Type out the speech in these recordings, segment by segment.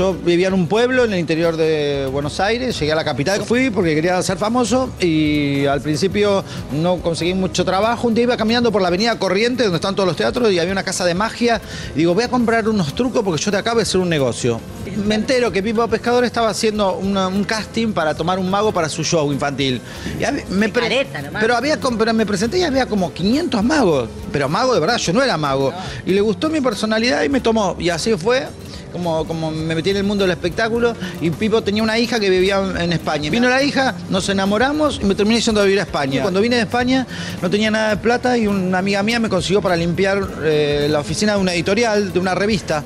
Yo vivía en un pueblo en el interior de Buenos Aires, llegué a la capital, fui porque quería ser famoso y al principio no conseguí mucho trabajo. Un día iba caminando por la avenida Corriente, donde están todos los teatros, y había una casa de magia. Y digo, voy a comprar unos trucos porque yo te acabo de hacer un negocio. Me entero que Pipo Pescador estaba haciendo una- un casting para tomar un mago para su show infantil. Y hab- me pre- careta nomás. pero había pero me presenté y había como 500 magos. Pero mago de verdad, yo no era mago. Y le gustó mi personalidad y me tomó. Y así fue. Como, como me metí en el mundo del espectáculo y Pipo tenía una hija que vivía en España. Vino la hija, nos enamoramos y me terminé yendo a vivir a España. Cuando vine de España no tenía nada de plata y una amiga mía me consiguió para limpiar eh, la oficina de una editorial, de una revista.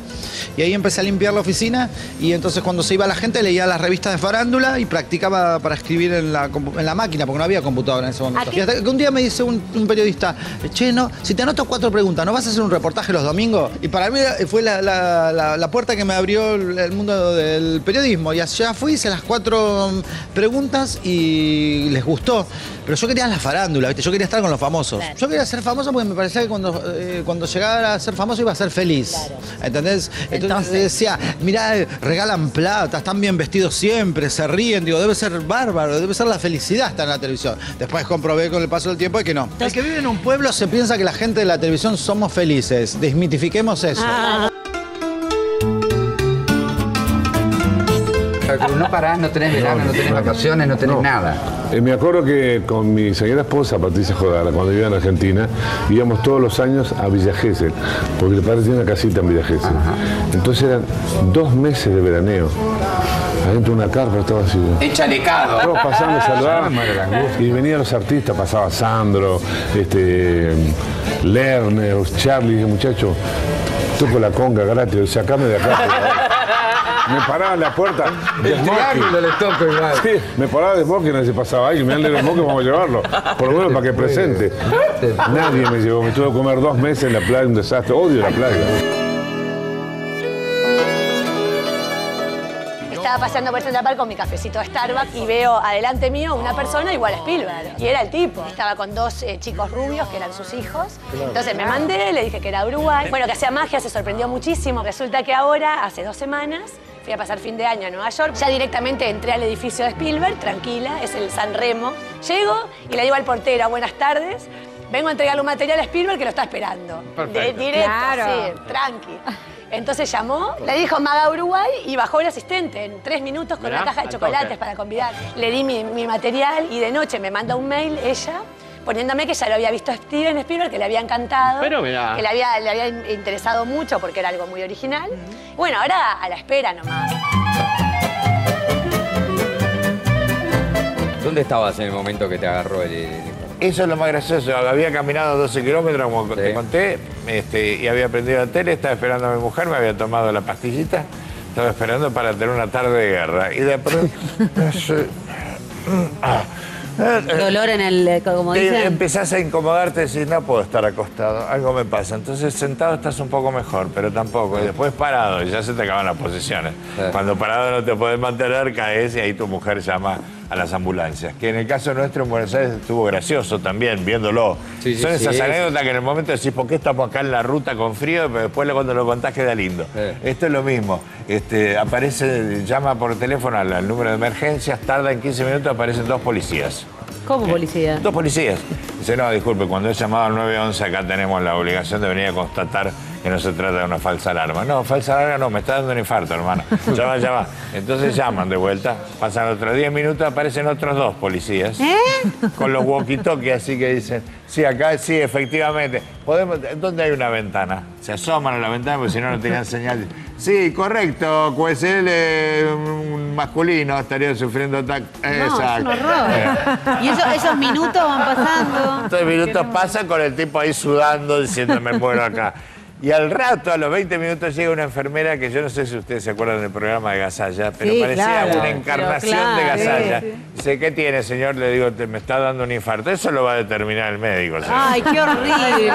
Y ahí empecé a limpiar la oficina y entonces cuando se iba la gente leía las revistas de farándula y practicaba para escribir en la, en la máquina porque no había computadora en ese momento. Y hasta que un día me dice un, un periodista, che, no, si te anoto cuatro preguntas, ¿no vas a hacer un reportaje los domingos? Y para mí fue la, la- la- la puerta que me abrió el, mundo del periodismo. Y allá fui, hice las cuatro mm, preguntas y les gustó. Pero yo quería la farándula, ¿viste? yo quería estar con los famosos. Claro. Yo quería ser famoso porque me parecía que cuando, eh, cuando llegara a ser famoso iba a ser feliz. Claro. ¿Entendés? Entonces, Entonces- decía, mirá, regalan plata, están bien vestidos siempre, se ríen. Digo, debe ser bárbaro, debe ser la felicidad estar en la televisión. Después comprobé con el paso del tiempo que no. El que vive en un pueblo se piensa que la gente de la televisión somos felices. Desmitifiquemos eso. Ah, No parás, no tenés verano, no tenés vacaciones, no tenés nada. Eh, me acuerdo que con mi señora esposa, Patricia Jodara, cuando vivía en Argentina, íbamos todos los años a Villa Gesell, porque el padre tenía una casita en Villa Gesell. Entonces eran dos meses de veraneo. Adentro de una carpa estaba así. Echalecado. Todos de la angustia. Y venían los artistas, pasaba Sandro, este, Lerner, Charlie, dije, muchacho, toco la conga gratis, sacame de acá. Por favor". Me paraba en la puerta de El triángulo smoking. les toco igual. Sí, me paraba de smoking se pasaba ahí, me dan el smoking, vamos a llevarlo. Por lo menos para que presente. Nadie me llevó, me tuve que comer dos meses en la playa, un desastre. Odio la playa. Estaba paseando por Central Park con mi cafecito de Starbucks y veo adelante mío una persona igual a Spielberg. Y era el tipo. Estaba con dos eh, chicos rubios que eran sus hijos. Entonces me mandé, le dije que era Uruguay. Bueno, que hacía magia, se sorprendió muchísimo. Resulta que ahora, hace dos semanas, fui a pasar fin de año a Nueva York. Ya directamente entré al edificio de Spielberg, tranquila, es el San Remo. Llego y le digo al portero, buenas tardes. Vengo a entregarle un material a Spielberg que lo está esperando. Perfecto. De- directo, Claro. sí, tranqui. Entonces llamó, le dijo Maga Uruguay y bajó el asistente en tres minutos con Mirá, una caja de chocolates toque. para convidar. Le di mi, mi material y de noche me manda un mail ella poniéndome que ya lo había visto a Steven Spielberg, que le había encantado, Pero mirá. que le había, le había in- interesado mucho porque era algo muy original. Bueno, ahora a la espera nomás. ¿Dónde estabas en el momento que te agarró el, el? Eso es lo más gracioso. Había caminado 12 kilómetros, como te conté, este, y había prendido la tele, estaba esperando a mi mujer, me había tomado la pastillita, estaba esperando para tener una tarde de guerra. Y de pronto... Ah. Dolor en el, eh, como dicen. empezás a incomodarte y decís, no puedo estar acostado, algo me pasa. Entonces sentado estás un poco mejor, pero tampoco. Y después parado, y ya se te acaban las posiciones. Sí. Cuando parado no te podés mantener, caes y ahí tu mujer llama a las ambulancias. Que en el caso nuestro en Buenos Aires estuvo gracioso también, viéndolo. Sí, sí, Son esas sí, anécdotas que en el momento decís, ¿por qué estamos acá en la ruta con frío? Pero después cuando lo contás queda lindo. Esto es lo mismo. Este, aparece, llama por teléfono al, al número de emergencias, tarda en 15 minutos, aparecen dos policías. ¿Cómo policía? Dos policías. Dice, no, disculpe, cuando he llamado al 911 acá tenemos la obligación de venir a constatar que no se trata de una falsa alarma. No, falsa alarma no, me está dando un infarto, hermano. Ya va, ya va. Entonces llaman de vuelta, pasan otros 10 minutos, aparecen otros dos policías. Con los walkie-talkie, así que dicen, sí, acá sí, efectivamente. Podemos, ¿Dónde hay una ventana? Se asoman a la ventana porque si no, no tenían señal. Sí, correcto, QSL eh, un masculino estaría sufriendo. No, es Exacto. un horror. Y eso- esos minutos van pasando. Estos minutos pasan con el tipo ahí sudando, diciendo me muero acá. Y al rato, a los 20 minutos, llega una enfermera que yo no sé si ustedes se acuerdan del programa de Gasalla, pero Sí, parecía claro. una encarnación de Gasalla. sí, Dice, ¿qué tiene, señor? Le digo, "Te- me está dando un infarto. Eso lo va a determinar el médico. señor. Ay, qué horrible.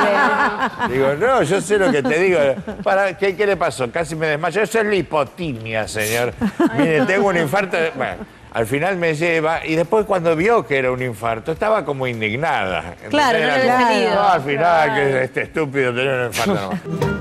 Digo, no, yo sé lo que te digo. Para, ¿qué, qué le pasó? Casi me desmayo. Eso es la hipotimia, señor. Mire, tengo un infarto. Bueno, al final me lleva y después cuando vio que era un infarto, estaba como indignada. Claro, no Era. No, al final, que este estúpido tenía un infarto. nomás".